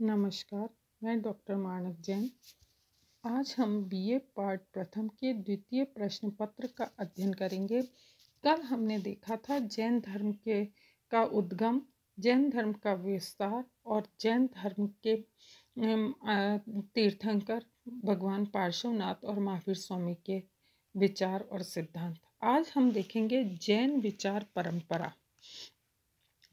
नमस्कार, मैं डॉक्टर मानक जैन। आज हम बीए पार्ट प्रथम के द्वितीय प्रश्न पत्र का अध्ययन करेंगे। कल हमने देखा था जैन धर्म के का उद्गम, जैन धर्म का विस्तार और जैन धर्म के तीर्थंकर भगवान पार्श्वनाथ और महावीर स्वामी के विचार और सिद्धांत। आज हम देखेंगे जैन विचार परंपरा।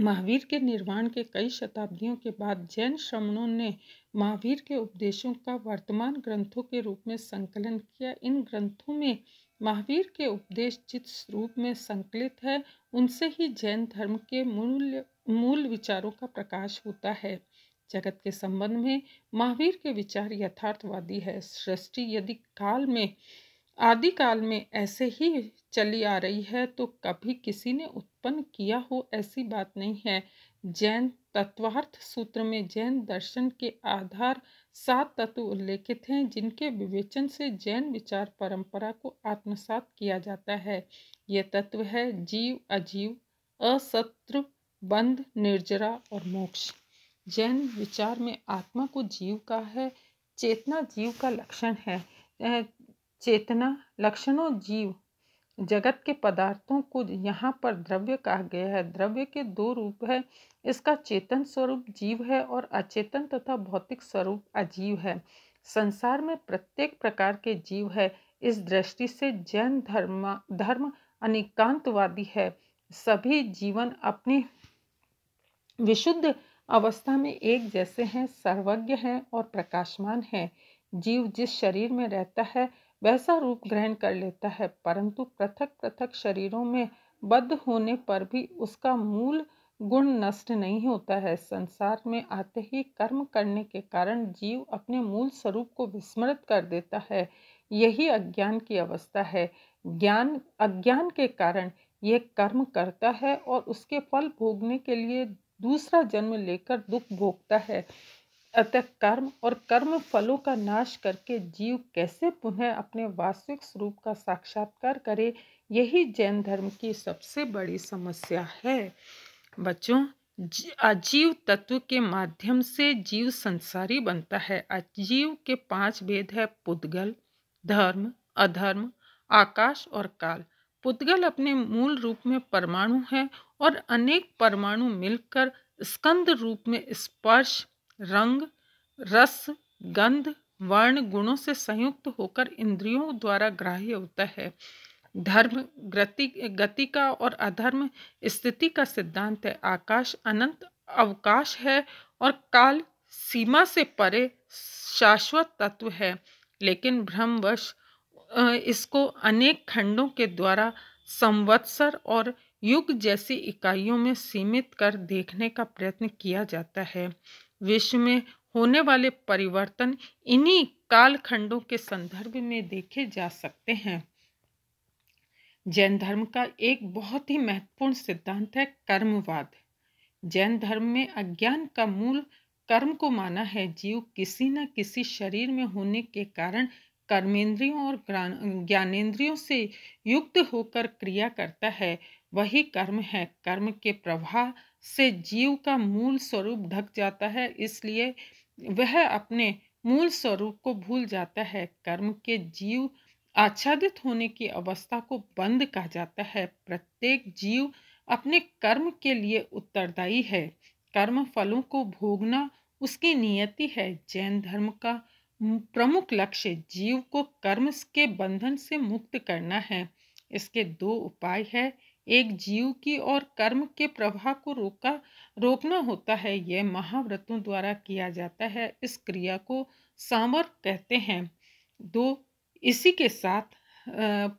महावीर के निर्वाण के कई शताब्दियों के बाद जैन श्रमणों ने महावीर के उपदेशों का वर्तमान ग्रंथों के रूप में संकलन किया। इन ग्रंथों में महावीर के उपदेश जिस रूप में संकलित है, उनसे ही जैन धर्म के मूल मूल विचारों का प्रकाश होता है। जगत के संबंध में महावीर के विचार यथार्थवादी है। सृष्टि यदि काल में, आदि काल में ऐसे ही चली आ रही है तो कभी किसी ने उत्पन्न किया हो ऐसी बात नहीं है। जैन तत्वार्थ सूत्र में जैन दर्शन के आधार सात तत्व उल्लेखित हैं, जिनके विवेचन से जैन विचार परंपरा को आत्मसात किया जाता है। ये तत्व है जीव, अजीव असत्र बंध, निर्जरा और मोक्ष। जैन विचार में आत्मा को जीव का है, चेतना जीव का लक्षण है। चेतना लक्षणों जीव जगत के पदार्थों को यहाँ पर द्रव्य कहा गया है। द्रव्य के दो रूप है। इसका चेतन स्वरूप जीव है और अचेतन तथा भौतिक स्वरूप अजीव है। संसार में प्रत्येक प्रकार के जीव है। इस दृष्टि से जैन धर्म धर्म अनिकांतवादी है। सभी जीवन अपनी विशुद्ध अवस्था में एक जैसे हैं, सर्वज्ञ हैं और प्रकाशमान हैं। जीव जिस शरीर में रहता है वैसा रूप ग्रहण कर लेता है, परंतु पृथक पृथक शरीरों में बद्ध होने पर भी उसका मूल गुण नष्ट नहीं होता है। संसार में आते ही कर्म करने के कारण जीव अपने मूल स्वरूप को विस्मृत कर देता है। यही अज्ञान की अवस्था है। ज्ञान, अज्ञान के कारण ये कर्म करता है और उसके फल भोगने के लिए दूसरा जन्म लेकर दुख भोगता है। अतः कर्म और कर्म फलों का नाश करके जीव कैसे पुनः अपने वास्तविक स्वरूप का साक्षात्कार करे, यही जैन धर्म की सबसे बड़ी समस्या है। बच्चों अजीव तत्व के माध्यम से जीव संसारी बनता है। अजीव के पाँच भेद है, पुद्गल, धर्म, अधर्म, आकाश और काल। पुद्गल अपने मूल रूप में परमाणु है और अनेक परमाणु मिलकर स्कंद रूप में स्पर्श रंग, रस, गंध, वर्ण गुणों से संयुक्त होकर इंद्रियों द्वारा ग्राह्य होता है। धर्म गति गति का और अधर्म स्थिति का सिद्धांत है। आकाश अनंत अवकाश है और काल सीमा से परे शाश्वत तत्व है। लेकिन भ्रमवश इसको अनेक खंडों के द्वारा संवत्सर और युग जैसी इकाइयों में सीमित कर देखने का प्रयत्न किया जाता है। विश्व में होने वाले परिवर्तन इन्हीं कालखंडों के संदर्भ में देखे जा सकते हैं। जैन धर्म का एक बहुत ही महत्वपूर्ण सिद्धांत है कर्मवाद। जैन धर्म में अज्ञान का मूल कर्म को माना है। जीव किसी न किसी शरीर में होने के कारण कर्मेंद्रियों और ज्ञानेन्द्रियों से युक्त होकर क्रिया करता है। वही कर्म है। कर्म के प्रभाव से जीव का मूल स्वरूप ढक जाता है, इसलिए वह अपने मूल स्वरूप को भूल जाता है। कर्म के जीव आच्छादित होने की अवस्था को बंद कहा जाता है। प्रत्येक जीव अपने कर्म के लिए उत्तरदायी है। कर्म फलों को भोगना उसकी नियति है। जैन धर्म का प्रमुख लक्ष्य जीव को कर्म के बंधन से मुक्त करना है। इसके दो उपाय है। एक जीव की और कर्म के प्रवाह को रोका, रोकना होता है। यह महाव्रतों द्वारा किया जाता है। इस क्रिया को सामर कहते हैं। दो, इसी के साथ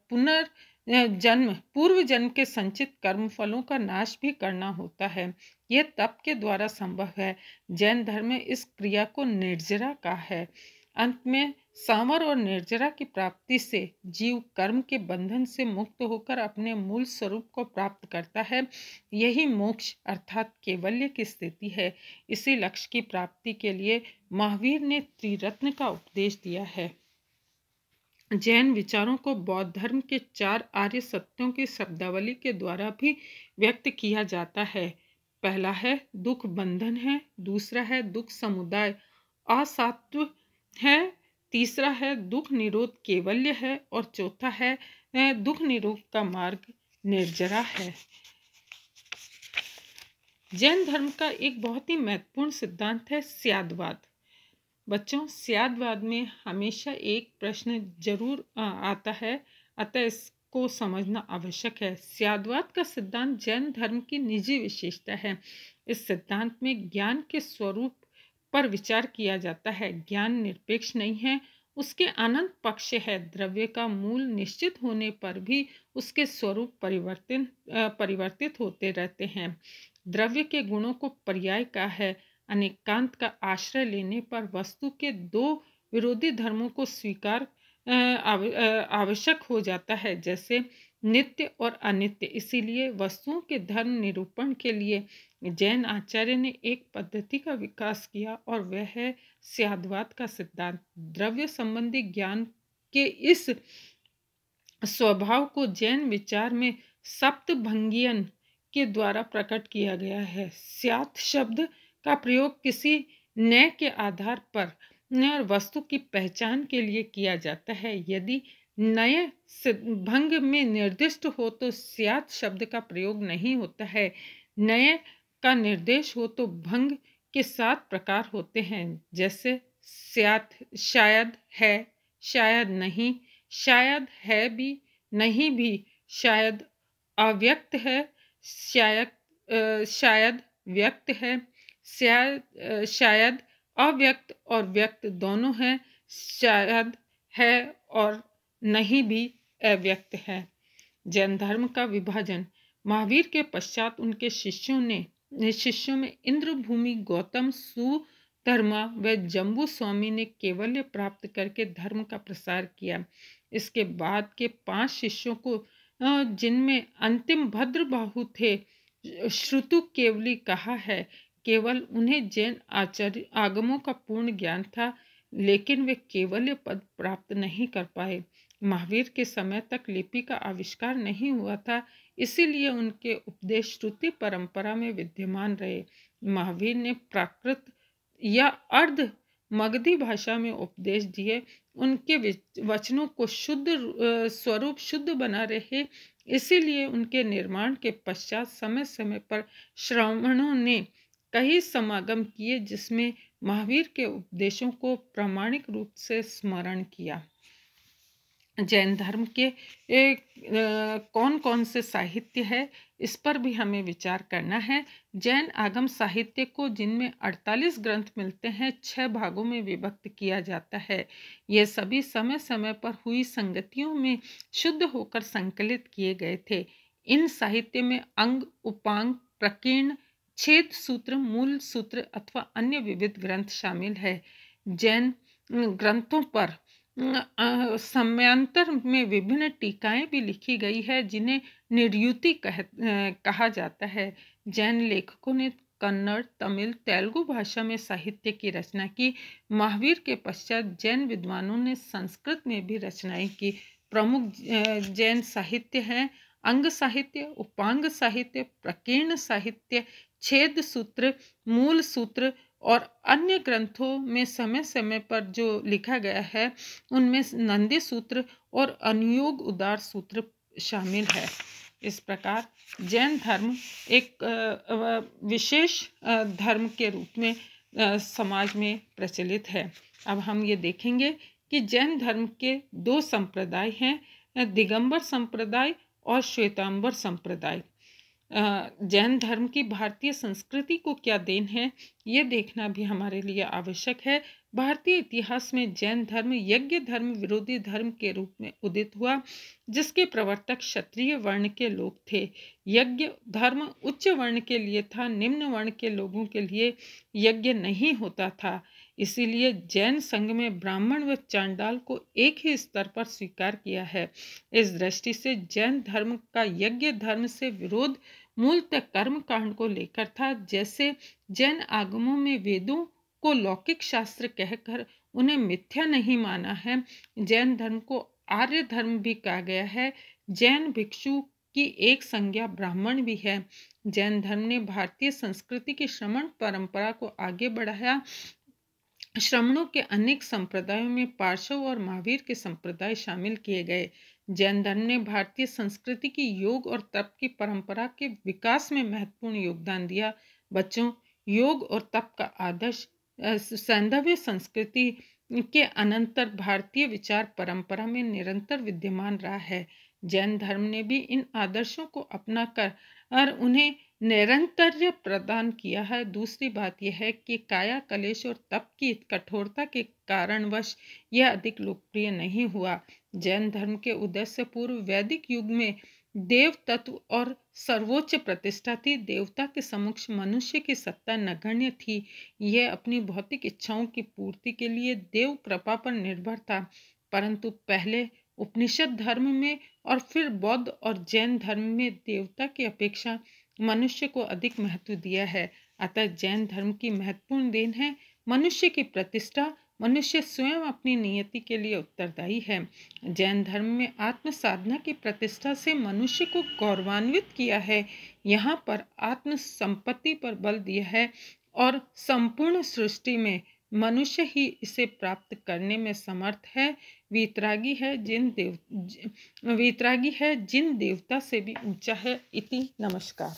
पुनर् जन्म, पूर्व जन्म के संचित कर्म फलों का नाश भी करना होता है। यह तप के द्वारा संभव है। जैन धर्म में इस क्रिया को निर्जरा का है। अंत में सामर और निर्जरा की प्राप्ति से जीव कर्म के बंधन से मुक्त होकर अपने मूल स्वरूप को प्राप्त करता है। यही मोक्ष अर्थात केवल्य की स्थिति है। इसी लक्ष्य की प्राप्ति के लिए महावीर ने त्रिरत्न का उपदेश दिया है। जैन विचारों को बौद्ध धर्म के चार आर्य सत्यों की शब्दावली के द्वारा भी व्यक्त किया जाता है। पहला है, दुख बंधन है। दूसरा है, दुख समुदाय। असात्व है तीसरा है, दुख निरोध केवल्य है और चौथा है दुख निरोध का मार्ग निर्जरा है। जैन धर्म का एक बहुत ही महत्वपूर्ण सिद्धांत है स्यादवाद। बच्चों, स्यादवाद में हमेशा एक प्रश्न ज़रूर आता है, अतः इसको समझना आवश्यक है। स्यादवाद का सिद्धांत जैन धर्म की निजी विशेषता है। इस सिद्धांत में ज्ञान के स्वरूप पर विचार किया जाता है। ज्ञान निरपेक्ष नहीं है, उसके अनंत पक्ष है। द्रव्य का मूल निश्चित होने पर भी उसके स्वरूप परिवर्तन परिवर्तित होते रहते हैं। द्रव्य के गुणों को पर्याय का है। अनेकांत का आश्रय लेने पर वस्तु के दो विरोधी धर्मों को स्वीकार आवश्यक हो जाता है। जैसे नित्य और अनित्य। इसीलिए वस्तुओं के धर्म निरूपण के लिए जैन आचार्य ने एक पद्धति का विकास किया और वह है स्यादवाद का सिद्धांत, द्रव्य संबंधी ज्ञान के इस स्वभाव को जैन विचार में सप्तभंगियन के द्वारा प्रकट किया गया है। स्यात शब्द का प्रयोग किसी नए के आधार पर और वस्तु की पहचान के लिए किया जाता है। यदि नए भंग में निर्दिष्ट हो तो स्यात शब्द का प्रयोग नहीं होता है। नए का निर्देश हो तो भंग के सात प्रकार होते हैं, जैसे स्यात शायद है, शायद नहीं, शायद है भी, नहीं भी, शायद अव्यक्त है शायद शायद व्यक्त है शायद शायद अव्यक्त और व्यक्त दोनों हैं, शायद है और नहीं भी अव्यक्त है। जैन धर्म का विभाजन महावीर के पश्चात उनके शिष्यों ने शिष्यों में इंद्रभूमि, गौतम सुधर्मा व जम्बू स्वामी ने केवल्य प्राप्त करके धर्म का प्रसार किया। इसके बाद के पाँच शिष्यों को जिनमें अंतिम भद्र बाहु थे, श्रुतु केवली कहा है, केवल उन्हें जैन आचार्य, आगमों का पूर्ण ज्ञान था, लेकिन वे केवल पद प्राप्त नहीं कर पाए। महावीर के समय तक लिपि का आविष्कार नहीं हुआ था, इसीलिए उनके उपदेश श्रुति परंपरा में विद्यमान रहे। महावीर ने प्राकृत या अर्ध मगधी भाषा में उपदेश दिए। उनके वचनों को शुद्ध स्वरूप शुद्ध बना रहे। इसीलिए उनके निर्माण के पश्चात समय समय पर श्रवणों ने कई समागम किए, जिसमें महावीर के उपदेशों को प्रामाणिक रूप से स्मरण किया। जैन धर्म के एक कौन कौन से साहित्य है, इस पर भी हमें विचार करना है। जैन आगम साहित्य को जिनमें 48 ग्रंथ मिलते हैं, छह भागों में विभक्त किया जाता है। ये सभी समय समय पर हुई संगतियों में शुद्ध होकर संकलित किए गए थे। इन साहित्य में अंग, उपांग, प्रकीर्ण, छेद सूत्र, मूल सूत्र अथवा अन्य विविध ग्रंथ शामिल है। जैन ग्रंथों पर समयांतर में विभिन्न टीकाएँ भी लिखी गई है, जिन्हें निर्युति कह कहा जाता है। जैन लेखकों ने कन्नड़, तमिल, तेलुगु भाषा में साहित्य की रचना की। महावीर के पश्चात जैन विद्वानों ने संस्कृत में भी रचनाएँ की। प्रमुख जैन साहित्य हैं अंग साहित्य, उपांग साहित्य, प्रकीर्ण साहित्य, छेद सूत्र, मूल सूत्र और अन्य ग्रंथों में समय समय पर जो लिखा गया है, उनमें नंदी सूत्र और अनुयोग उदार सूत्र शामिल है। इस प्रकार जैन धर्म एक विशेष धर्म के रूप में समाज में प्रचलित है। अब हम ये देखेंगे कि जैन धर्म के दो संप्रदाय हैं, दिगंबर संप्रदाय और श्वेतांबर संप्रदाय। जैन धर्म की भारतीय संस्कृति को क्या देन है, ये देखना भी हमारे लिए आवश्यक है। भारतीय इतिहास में जैन धर्म यज्ञ धर्म विरोधी धर्म के रूप में उदित हुआ, जिसके प्रवर्तक क्षत्रिय वर्ण के लोग थे। यज्ञ धर्म उच्च वर्ण के लिए था, निम्न वर्ण के लोगों के लिए यज्ञ नहीं होता था। इसीलिए जैन संघ में ब्राह्मण व चांडाल को एक ही स्तर पर स्वीकार किया है। इस दृष्टि से जैन धर्म का यज्ञ धर्म से विरोध मूलतः कर्म कांड को लेकर था, जैसे जैन आगमों में वेदों को लौकिक शास्त्र कहकर उन्हें मिथ्या नहीं माना है। जैन धर्म को आर्य धर्म भी कहा गया है। जैन भिक्षु की एक संज्ञा ब्राह्मण भी है। जैन धर्म ने भारतीय संस्कृति की श्रमण परंपरा को आगे बढ़ाया। श्रमणों के अनेक संप्रदायों में पार्श्व और महावीर के संप्रदाय शामिल किए गए। जैन धर्म ने भारतीय संस्कृति की योग और तप की परंपरा के विकास में महत्वपूर्ण योगदान दिया। बच्चों, योग और तप का आदर्श सैंधव्य संस्कृति के अनंतर भारतीय विचार परंपरा में निरंतर विद्यमान रहा है। जैन धर्म ने भी इन आदर्शों को अपना कर और उन्हें निरंतर प्रदान किया है। दूसरी बात यह है कि काया कलेश और तप की कठोरता के कारणवश यह अधिक लोकप्रिय नहीं हुआ। जैन धर्म के उदय से पूर्व वैदिक युग में देव तत्व और सर्वोच्च प्रतिष्ठा थी। देवता के समक्ष मनुष्य की सत्ता नगण्य थी। यह अपनी भौतिक इच्छाओं की पूर्ति के लिए देव कृपा पर निर्भर था। परंतु पहले उपनिषद धर्म में और फिर बौद्ध और जैन धर्म में देवता की अपेक्षा मनुष्य को अधिक महत्व दिया है। अतः जैन धर्म की महत्वपूर्ण देन है, मनुष्य की प्रतिष्ठा, मनुष्य स्वयं अपनी नियति के लिए उत्तरदायी है। जैन धर्म में आत्म साधना की प्रतिष्ठा से मनुष्य को गौरवान्वित किया है। यहाँ पर आत्म संपत्ति पर बल दिया है और संपूर्ण सृष्टि में मनुष्य ही इसे प्राप्त करने में समर्थ है, वीतरागी है जिन देव वीतरागी है जिन देवता से भी ऊँचा है। इति नमस्कार।